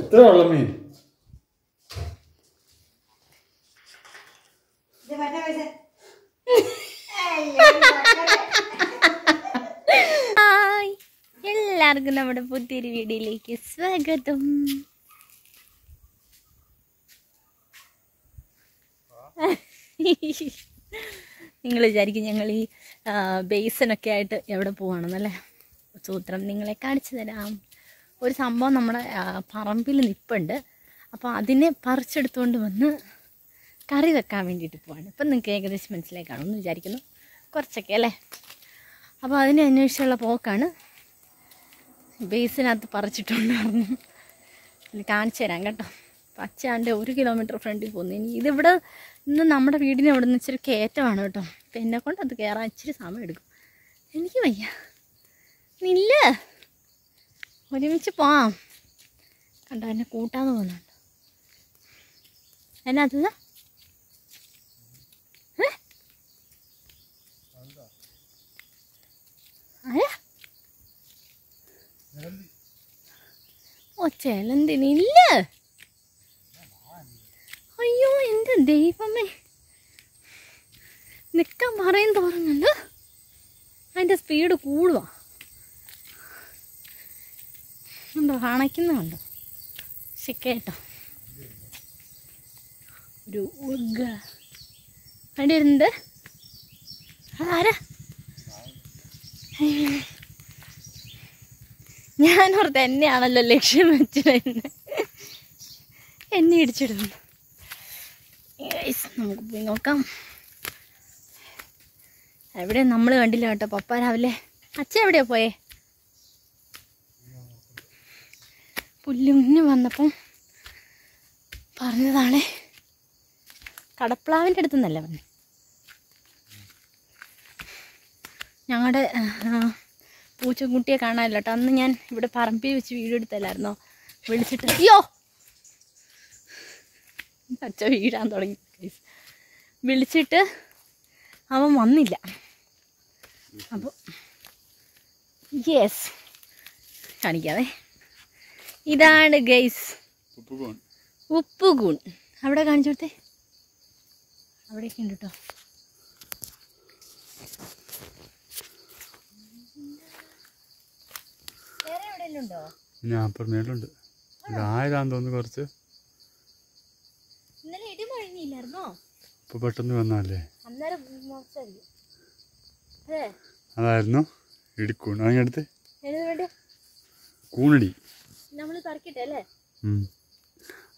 എത്ര വെള്ളം മീൻ. ഇത് മറ്റേ പൈസ. ഹായ്. എല്ലാവർക്കും നമ്മുടെ പുതിയൊരു വീഡിയോയിലേക്ക് സ്വാഗതം. നിങ്ങൾ വിചാരിക്കും ഞങ്ങൾ ഈ ബേസനൊക്കെ ആയിട്ട് എവിടെ പോവാണെന്നല്ലേ? സൂത്രം നിങ്ങളെ കാണിച്ചു തരാം. ഒരു സംഭവം നമ്മുടെ പറമ്പിൽ നിൽപ്പുണ്ട് അപ്പോൾ അതിനെ പറിച്ചെടുത്തുകൊണ്ട് വന്ന് കറി വെക്കാൻ വേണ്ടിയിട്ട് പോവാണ്. ഇപ്പം നിങ്ങൾക്ക് ഏകദേശം മനസ്സിലായി കാണുമെന്ന് വിചാരിക്കുന്നു. കുറച്ചൊക്കെ അല്ലേ? അപ്പോൾ അതിനെ അന്വേഷിച്ചുള്ള പോക്കാണ്. ബേസിനകത്ത് പറിച്ചിട്ടുണ്ടായിരുന്നു കാണിച്ചു തരാം കേട്ടോ. പച്ചാണ്ട് ഒരു കിലോമീറ്റർ ഫ്രണ്ടിൽ പോകുന്നു. ഇനി ഇതിവിടെ ഇന്ന് നമ്മുടെ വീടിന് ഇവിടെ നിന്ന് ഇച്ചിരി കയറ്റമാണ് കേട്ടോ. അപ്പം എന്നെ കൊണ്ട് അത് കയറാൻ ഇച്ചിരി സമയം എടുക്കും. എനിക്ക് വയ്യ. ഇല്ല. ഒരുമിച്ച് പോവാം. കണ്ടോ എന്നെ കൂട്ടാന്ന് പോകുന്നുണ്ട് എന്നാ അത് ആരാ? ഓ ചെലന്തിനില്ല അയ്യോ എന്റെ ദൈവമേ. നിൽക്കാൻ പറയും തോന്നുന്നുണ്ട് അതിന്റെ സ്പീഡ് കൂടുക ഉണ്ടോ അണയ്ക്കുന്നുണ്ടോ ശിക്കേട്ടോ ഒരു ഉഗ്ഗ. വണ്ടി വരുന്നുണ്ട് അതാരാ? ഞാനോർത്ത് എന്നെയാണല്ലോ ലക്ഷ്യം വെച്ചത് എന്നെ എന്നെ ഇടിച്ചിടുന്നു നമുക്ക് പോയി നോക്കാം. എവിടെ നമ്മൾ കണ്ടില്ല കേട്ടോ പപ്പ രാവിലെ. അച്ഛൻ എവിടെയാ പോയേ? പുല്ലുങ്ങിന് വന്നപ്പം പറഞ്ഞതാണേ കടപ്ലാവിന്റെ അടുത്തുനിന്നല്ല പറഞ്ഞു. ഞങ്ങളുടെ പൂച്ചക്കുട്ടിയെ കാണാനില്ല കേട്ടോ. അന്ന് ഞാൻ ഇവിടെ പറമ്പിൽ വെച്ച് വീഡിയോ എടുത്തല്ലായിരുന്നോ? വിളിച്ചിട്ട് അയ്യോ! അച്ഛ വീടാൻ തുടങ്ങി. വിളിച്ചിട്ട് അവൻ വന്നില്ല. അപ്പോൾ യെസ് കാണിക്കാവേ. ഇതാണ് ഗൈസ്. ഉപ്പുകോൺ. അവിടെ കാണിച്ചു കൊടുത്തേ. അവിടെയൊക്കെ ഉണ്ട് കേട്ടോ ഞാൻ അപ്പുറം മേലുണ്ട് ഇതായതാന്ന് തോന്നുന്നു കുറച്ച്. ഇപ്പൊ പെട്ടെന്ന് അതെ. അതായിരുന്നു ഇടിക്കൂൺ. അങ്ങനെ വേണ്ടി കൂണടി. നമ്മൾ പറിക്കട്ടെ അല്ലേ.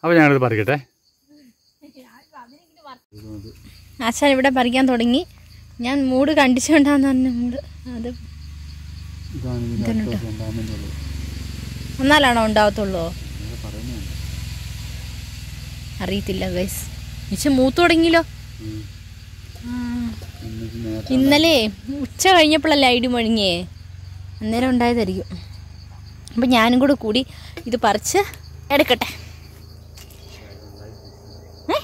അപ്പോൾ ഞാനത് പറിക്കട്ടെ. ആശാൻ ഇവിടെ പറിക്കാൻ തുടങ്ങി. ഞാൻ മൂട് കണ്ടിച്ചുകൊണ്ടാന്ന് പറഞ്ഞു മൂട് അത്. എന്നാലാണോ ഉണ്ടാവത്തുള്ളൂ. അറിയത്തില്ല ഗൈസ് മിച്ച മൂത്ത് തുടങ്ങിയല്ലോ. ഇന്നലെ ഉച്ച കഴിഞ്ഞപ്പോഴല്ലേ ഐഡി മുഴങ്ങിയേ? അന്നേരം ഉണ്ടായതായിരിക്കും. അപ്പം ഞാനും കൂടെ കൂടി ഇത് പറിച്ച് എടുക്കട്ടെ. ഏ?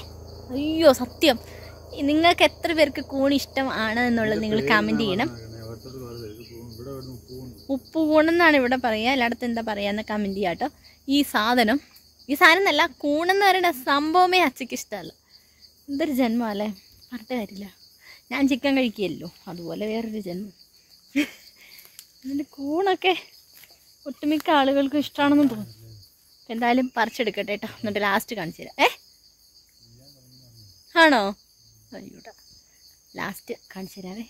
അയ്യോ സത്യം. നിങ്ങൾക്ക് എത്ര പേർക്ക് കൂൺ ഇഷ്ടമാണ് എന്നുള്ളത് നിങ്ങൾ കമന്റ് ചെയ്യണം. ഉപ്പ് കൂണെന്നാണ് ഇവിടെ പറയുക. എല്ലായിടത്തും എന്താ പറയുക കമന്റ് ചെയ്യാം കേട്ടോ. ഈ സാധനം ഈ സാധനം എന്നല്ല കൂണെന്ന് പറയുന്ന സംഭവമേ അച്ചയ്ക്ക് ഇഷ്ടമല്ല. എന്തൊരു ജന്മം അല്ലേ? പറഞ്ഞിട്ട് കാര്യമില്ല. ഞാൻ ചിക്കൻ കഴിക്കുകയല്ലോ. അതുപോലെ വേറൊരു ജന്മം. എന്നിട്ട് കൂണൊക്കെ ഒട്ടുമിക്ക ആളുകൾക്കും ഇഷ്ടമാണെന്ന് തോന്നുന്നു. എന്തായാലും പറിച്ചെടുക്കട്ടെ കേട്ടോ. എന്നിട്ട് ലാസ്റ്റ് കാണിച്ചു തരാം. ഏ? ആണോ? അയ്യോട്ടാ ലാസ്റ്റ് കാണിച്ചു തരാവേ.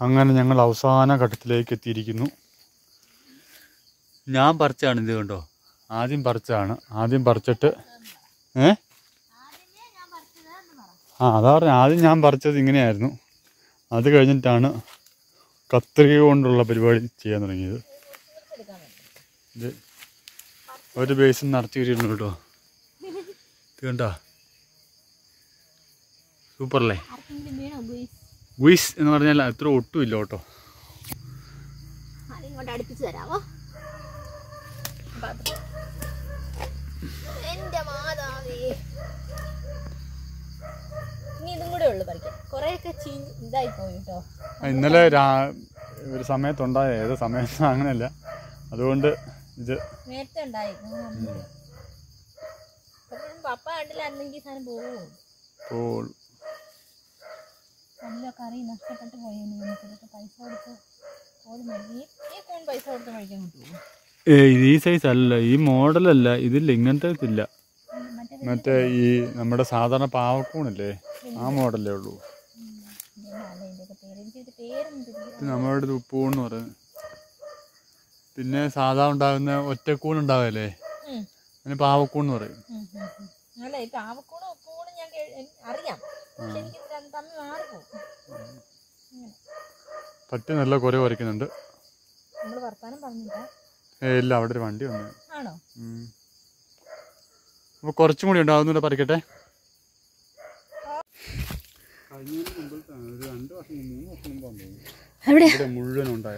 അങ്ങനെ ഞങ്ങൾ അവസാന ഘട്ടത്തിലേക്ക് എത്തിയിരിക്കുന്നു. ഞാൻ പറിച്ചാണ് ഇത് കണ്ടോ? ആദ്യം പറിച്ചാണ് ആദ്യം പറിച്ചിട്ട് ഏ? ആ അതാ പറഞ്ഞ. ആദ്യം ഞാൻ പറിച്ചത് ഇങ്ങനെയായിരുന്നു. അത് കഴിഞ്ഞിട്ടാണ് കത്രിക കൊണ്ടുള്ള പരിപാടി ചെയ്യാൻ തുടങ്ങിയത്. ഇത് ഒരു ബേസ് നിറച്ച് കിട്ടിയിട്ടുണ്ട് കേട്ടോ. ഇത് കണ്ടോ? സൂപ്പറല്ലേ ഗുയിസ് എന്ന് പറഞ്ഞാൽ അത്ര ഒട്ടുമില്ല കേട്ടോ. എന്റെ മാതാവേ. ഇനി ഇതും കൂടെ ഉള്ളു പറിക്കാൻ കുറെയൊക്കെ ചീ ഇതായി പോയി കേട്ടോ ഇന്നലെ ഒരു സമയത്തുണ്ടായ ഏത് സമയത്ത് അങ്ങനെയല്ല. അതുകൊണ്ട് ഇത് നേരത്തെ ഉണ്ടായി. പപ്പ കണ്ടില്ലായിരുന്നെങ്കിൽ സാധനം നല്ല കറി നഷ്ടപ്പെട്ട് പൈസ കൊടുത്ത് ഈ പൈസ കൊടുത്ത് മേടിക്കാൻ കിട്ടുമോ ഏ ഇത് ഈ സൈസ് അല്ല. ഈ മോഡലല്ല ഇതില്ല ഇങ്ങനത്തെ ഇതില്ല. മറ്റേ ഈ നമ്മുടെ സാധാരണ പാവക്കൂണില്ലേ ആ മോഡലേ ഉള്ളൂ അല്ല ഇതിന്റെയൊക്കെ പേര് എനിക്ക് ഇത് പേരൊന്നും തിരിച്ചു ഇത് നമ്മുടെ ഉപ്പൂൺ എന്ന് പറയുന്നത് പിന്നെ സാധാ ഉണ്ടാകുന്ന ഒറ്റക്കൂൺ ഉണ്ടാവല്ലേ? അതിന് പാവക്കൂൺ എന്ന് പറയും അല്ല ഈ പാവക്കൂണും ഉപ്പൂണും ഞാൻ കേ- അറിയാം. പക്ഷെ എനിക്ക് ഇത് രണ്ടും തമ്മിൽ മാറിപ്പോകും പറ്റി നല്ല കുര കുറയ്ക്കുന്നുണ്ട് നമ്മൾ വർത്താനം പറഞ്ഞില്ല. ഏ ഇല്ല അവിടെ ഒരു വണ്ടി വന്നു. ആണോ? അപ്പോൾ കുറച്ചും കൂടി ഉണ്ട് അതൊന്നുകൂടെ പറിക്കട്ടെ? എവിടെയാ ഇവിടെ മുഴുവൻ ഉണ്ടായ.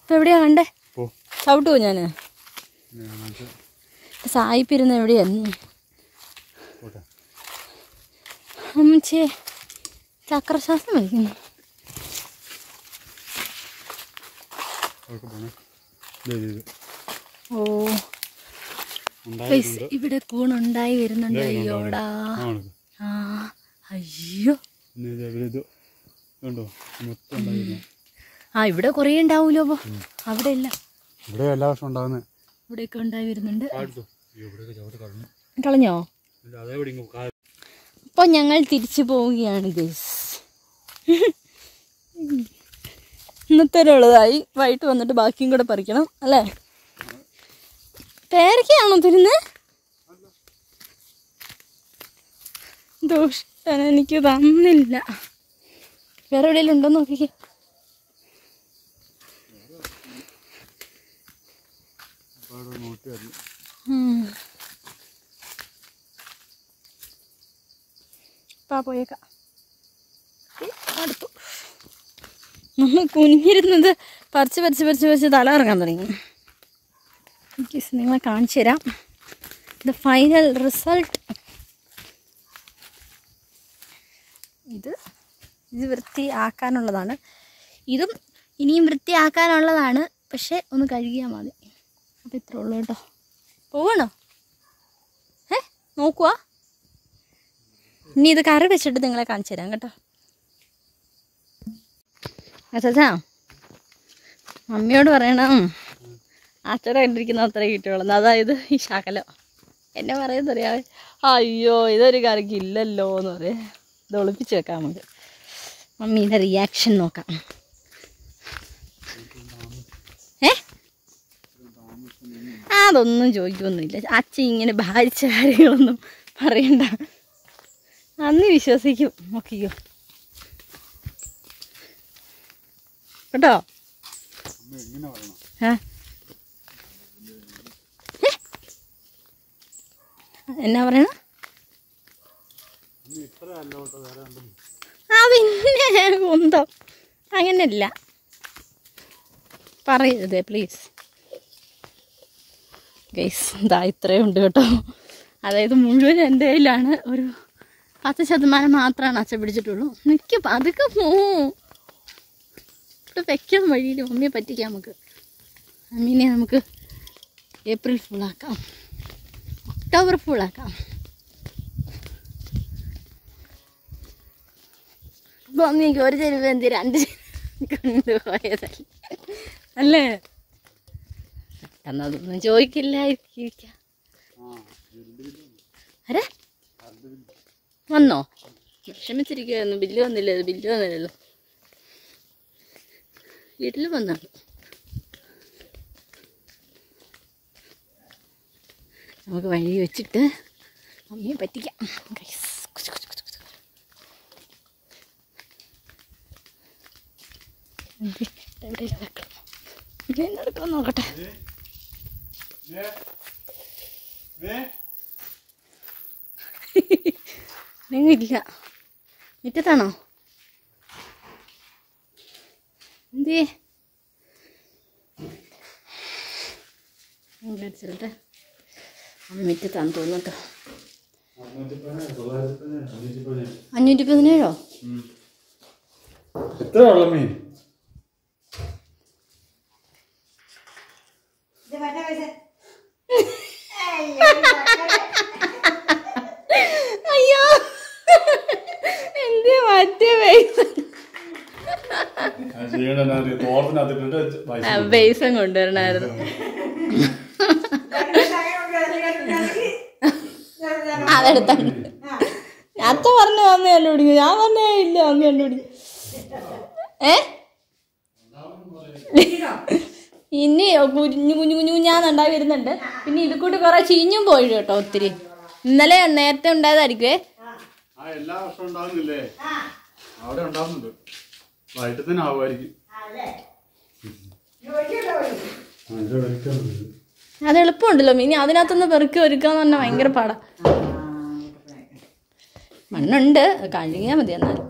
ഇപ്പൊ എവിടെയാ കണ്ടേ? പോ. ചവിട്ടുവോ ഞാൻ? സായിപ്പിരുന്ന് എവിടെയായിരുന്നു അമ്മച്ചേ ചക്രശ്വാസം വയ്ക്കുന്നു. ഓ. ഇവിടെ കൂണുണ്ടായി വരുന്നുണ്ട്. അയ്യോടാ. ആ അയ്യോ. ഇതുണ്ടോ മൊത്തം ആ ഇവിടെ കുറേ ഉണ്ടാവൂലോ അപ്പൊ? അവിടെ ഇല്ല ഇവിടെ എല്ലാ വർഷവും ഉണ്ടാകുന്നത് ഇവിടെയൊക്കെ ഉണ്ടായി വരുന്നുണ്ട് കളഞ്ഞു. അപ്പോൾ ഞങ്ങൾ തിരിച്ചു പോവുകയാണ് ഗൈസ്. ഇന്നത്തേനുള്ളതായി വൈകിട്ട് വന്നിട്ട് ബാക്കിയും കൂടെ പറിക്കണം അല്ലേ? പേരക്കാണോ തിരുന്ന്? ദോഷ എനിക്ക് തന്നില്ല. വേറെ എവിടെയെങ്കിലും ഉണ്ടോ നോക്കിക്കേ. കുഞ്ഞിരുന്നത്. പാ പോയേക്കാം. അടുത്തു. നമ്മൾ പറിച്ച് പറിച്ച് പറിച്ച് പറിച്ച് തല ഇറങ്ങാൻ തുടങ്ങി നിങ്ങളെ കാണിച്ചു തരാം. ദ ഫൈനൽ റിസൾട്ട് ഇത് ഇത് വൃത്തിയാക്കാനുള്ളതാണ്. ഇതും ഇനിയും വൃത്തിയാക്കാനുള്ളതാണ്. പക്ഷേ ഒന്ന് കഴുകിയാൽ മതി. അപ്പം ഇത്ര ഉള്ളു കേട്ടോ. പോവണോ? ഏ നോക്കുക ഇനി ഇത് കറി വെച്ചിട്ട് നിങ്ങളെ കാണിച്ചു തരാം കേട്ടോ. അച്ഛാ മമ്മിയോട് പറയണം. അച്ഛടെ കണ്ടിരിക്കുന്ന അത്ര കിട്ടുള്ളൂ അതായത് ഈ ശകലം. എന്നെ പറയുന്നറിയാവേ അയ്യോ ഇതൊരു കറിക്ക് ഇല്ലല്ലോ എന്ന് പറയാം. ഇത് ഒളിപ്പിച്ച് വെക്കാം നമുക്ക് മമ്മീന്റെ റിയാക്ഷൻ നോക്കാം. ഏ? അതൊന്നും ചോദിക്കൊന്നുമില്ല അച്ഛൻ ഇങ്ങനെ ഭാരിച്ച കാര്യങ്ങളൊന്നും പറയണ്ട. അന്ന് വിശ്വസിക്കും. നോക്കിക്കോ. കേട്ടോ? എന്നാ പറയണ? ഇത്ര വേറെ ആ പിന്നെ കുന്തം അങ്ങനെയല്ല പറയരുത് പ്ലീസ് ഗൈസ് ഇതാ ഇത്രയും ഉണ്ട് കേട്ടോ. അതായത് മുഴുവൻ എന്റെ കയ്യിലാണ് ഒരു പത്ത് ശതമാനം മാത്രമാണ് അച്ഛൻ പിടിച്ചിട്ടുള്ളൂ. നിൽക്ക് പതുക്കെ പോവും വെക്കാൻ വഴിയിൽ മമ്മിയെ പറ്റിക്കാം നമുക്ക്. മമ്മീനെ നമുക്ക് ഏപ്രിൽ ഫുള്ളാക്കാം ഒക്ടോബർ ഫുള്ളാക്കാം മമ്മിക്ക് ഒരു ചെരുവ് എന്ത് രണ്ട് കൊണ്ടുപോയതല്ലേ. അല്ലേ? എന്നതൊന്നും ചോദിക്കില്ലായിരിക്കാം അരെ വന്നോ. വിഷമിച്ചിരിക്കുമായിരുന്നു ബില്ല് വന്നില്ല? ബില്ല് വന്നില്ലല്ലോ. വീട്ടിൽ വന്നാണ് നമുക്ക് വഴി വെച്ചിട്ട് അമ്മയെ പറ്റിക്കാം. എവിടെയെങ്കിലും നോക്കട്ടെ. നിങ്ങില്ല മുറ്റത്താണോ? എന്തേ? അടിച്ചിട്ടെ അമ്മ മുറ്റത്താന്ന് തോന്നുന്നു അഞ്ഞൂറ്റി പതിനേഴോ എത്ര വെള്ളം മീൻ അയ്യോ. എന്തേ മറ്റേ പൈസ? പൈസ കൊണ്ടുവരണായിരുന്നു. അതെടുത്താണ് അത്ത പറഞ്ഞു അന്ന് കണ്ടുപിടിക്കും. ഞാൻ പറഞ്ഞേ ഇല്ല അന്ന് കണ്ടുപിടിക്കും. ഏ? ഇനി കുഞ്ഞു കുഞ്ഞു കുഞ്ഞു കുഞ്ഞാന്നുണ്ടായി വരുന്നുണ്ട്. പിന്നെ ഇത് കൂട്ട് കുറെ ചീഞ്ഞും പോയി കേട്ടോ ഒത്തിരി. ഇന്നലെ നേരത്തെ ഉണ്ടായതായിരിക്കുവേ. എല്ലാ വർഷവും ഉണ്ടാകുന്നില്ലേ അവിടെ ഉണ്ടാവുന്നുണ്ട്. ആവുമായിരിക്കും. അത് എളുപ്പമുണ്ടല്ലോ. ഇനി അതിനകത്തുനിന്ന് പെറുക്കി ഒരുക്കാന്ന് പറഞ്ഞാൽ ഭയങ്കര പാടാ. മണ്ണുണ്ട്. കഴുകിയാൽ മതി എന്നാലും.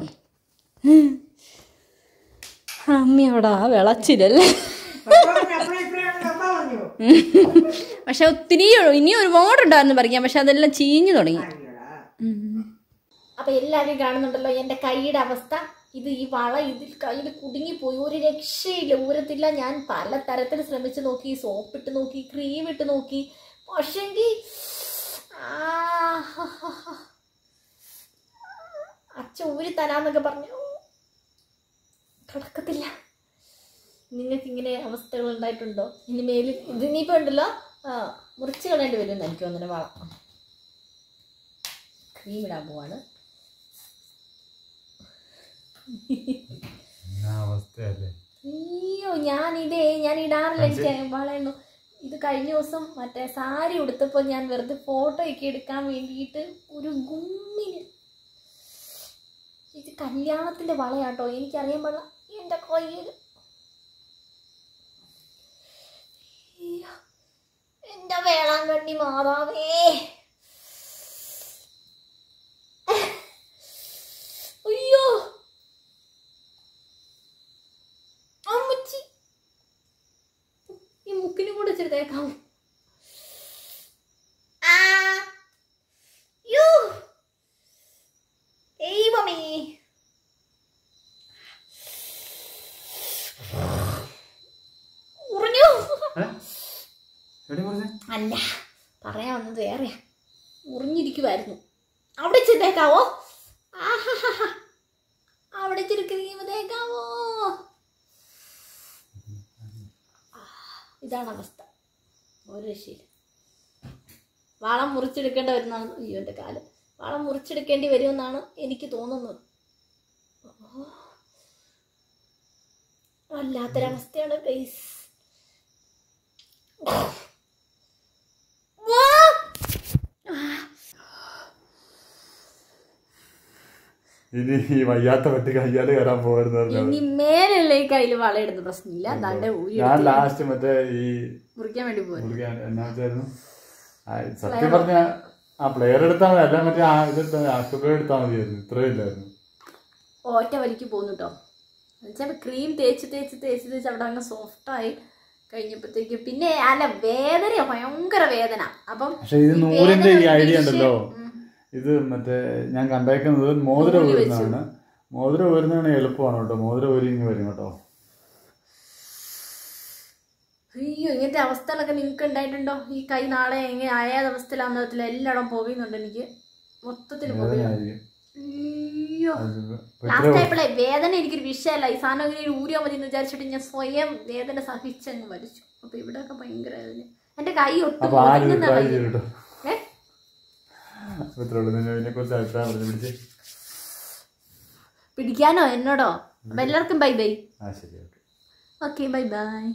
അമ്മ അവിടെ വിളച്ചില്ലല്ലേ പക്ഷെ ഒത്തിരി ഇനി ഒരുപാടുണ്ടായിരുന്നു പറിക്കാൻ പക്ഷെ അതെല്ലാം ചീഞ്ഞു തുടങ്ങി. അപ്പൊ എല്ലാവരും കാണുന്നുണ്ടല്ലോ എന്റെ കൈയുടെ അവസ്ഥ. ഇത് ഈ വള ഇതിൽ കയ്യിൽ കുടുങ്ങി പോയി ഒരു രക്ഷയില്ല. ഊരത്തില്ല. ഞാൻ പല തരത്തിൽ ശ്രമിച്ചു നോക്കി. സോപ്പ് സോപ്പിട്ട് നോക്കി. ക്രീം ഇട്ട് നോക്കി. പക്ഷെങ്കിൽ അച്ഛ ഊരി തരാന്നൊക്കെ പറഞ്ഞു. കിടക്കത്തില്ല നിങ്ങൾക്ക് ഇങ്ങനെ അവസ്ഥകൾ ഉണ്ടായിട്ടുണ്ടോ ഇനി മേലിൽ ഇത് ഇനിയിപ്പോൾ ഉണ്ടല്ലോ. മുറിച്ച് കളയേണ്ടി വരും എനിക്ക് തോന്നുന്നു വള. ക്രീം ഇടാൻ പോവാണ്. അയ്യോ ഞാൻ ഇതേ ഞാൻ ഇടാറില്ല. എനിക്ക് വളയുന്നു. ഇത് കഴിഞ്ഞ ദിവസം മറ്റേ സാരി ഉടുത്തപ്പോൾ ഞാൻ വെറുതെ ഫോട്ടോ ഒക്കെ എടുക്കാൻ വേണ്ടിയിട്ട് ഒരു ഗുമ്മിന്. ഇത് കല്യാണത്തിന്റെ വളയാട്ടോ. എനിക്കറിയാൻ പാടില്ല. എന്റെ കയ്യിൽ എന്റെ വേളാങ്കണ്ണി മാതാവേ. അയ്യോ. ഈ തേക്കാമോ ആ യോ ദൈവമേ ഉറഞ്ഞു എവിടെ പറഞ്ഞേ അല്ല പറയാൻ വന്നത് വേറെയാ. ഉറിഞ്ഞിരിക്കുമായിരുന്നു അവിടെ ചെന്നേക്കാവോ. അവിടെ ക്രീം ഇതാണ് അവസ്ഥ. ഒരു രക്ഷയില്ല. വളം മുറിച്ചെടുക്കേണ്ടി വരുന്നതാണ് അയ്യോ എന്റെ കാൽ. വളം മുറിച്ചെടുക്കേണ്ടി വരുമെന്നാണ് എനിക്ക് തോന്നുന്നത്. വല്ലാത്തൊരവസ്ഥയാണ് ഗൈസ് ഇനി ഈ വയ്യാത്ത പറ്റി കയ്യാൽ കയറാൻ പോകരുത് ഇനി മേലുള്ള ഈ കയ്യിൽ വളയിടുന്ന പ്രശ്നമില്ല. അതാണ്ട് ഞാൻ ലാസ്റ്റ് മറ്റേ ഈ മുറിക്കാൻ വേണ്ടി മുറുകാൻ എന്നാ വെച്ചായിരുന്നു? സത്യം പറഞ്ഞ ആ പ്ലെയർ എടുത്താൽ മതി. അല്ല മറ്റേ ആ ഇതെടുത്താൽ മതി. ആശുപത്രി എടുത്താൽ മതിയായിരുന്നു. ഇത്രയും ഇല്ലായിരുന്നു. ഒറ്റ വലിക്ക് പോന്നു കേട്ടോ എന്നുവെച്ചാൽ ക്രീം തേച്ച് തേച്ച് തേച്ച് തേച്ച് അവിടെ അങ്ങ് സോഫ്റ്റായി കഴിഞ്ഞപ്പോഴത്തേക്ക്. പിന്നെ അല്ല വേദനയോ? ഭയങ്കര വേദന. അപ്പം പക്ഷെ ഇത് നൂലിന്റെ ഈ ഐഡിയ ഉണ്ടല്ലോ. ഇത് മറ്റേ ഞാൻ കണ്ടേക്കുന്നത് മോതിരം. ഊരുന്നതാണ്. മോതിരം ഊരുന്നതാണ് എളുപ്പമാണ് കേട്ടോ. മോതിരം ഊരി ഇങ്ങ് വരും കേട്ടോ. അയ്യോ ഇങ്ങനത്തെ അവസ്ഥകളൊക്കെ നിങ്ങൾക്ക് ഉണ്ടായിട്ടുണ്ടോ? ഈ കൈ നാളെ എങ്ങനെ ആയാത അവസ്ഥയിലാണെന്ന് പറ്റില്ല എല്ലായിടം പോകുന്നുണ്ട് എനിക്ക്. മൊത്തത്തിൽ അയ്യോ. ലാസ്റ്റ് ആയപ്പോഴേ വേദന എനിക്കൊരു വിഷയമല്ല. ഈ സാധനം ഇങ്ങനെ ഒരു ഊരിയാ മതി എന്ന് വിചാരിച്ചിട്ട് ഞാൻ സ്വയം വേദന സഹിച്ചങ്ങ് മരിച്ചു. അപ്പൊ ഇവിടെയൊക്കെ ഭയങ്കര എന്റെ കൈ ഒട്ടും അപ്പൊ ആരും ഒതുങ്ങുന്ന ട്രൈ കൈ. ചെയ്തിട്ടോ ഏ? അപ്പൊ ഇത്രേ ഉള്ളൂ നിങ്ങൾ ഇതിനെ കുറിച്ച് അഭിപ്രായം പറഞ്ഞു പിടിച്ച്. പിടിക്കാനോ എന്നോടോ? അപ്പൊ എല്ലാവർക്കും ബൈ ബൈ. ആ ശരി ഓക്കെ. Okay bye bye.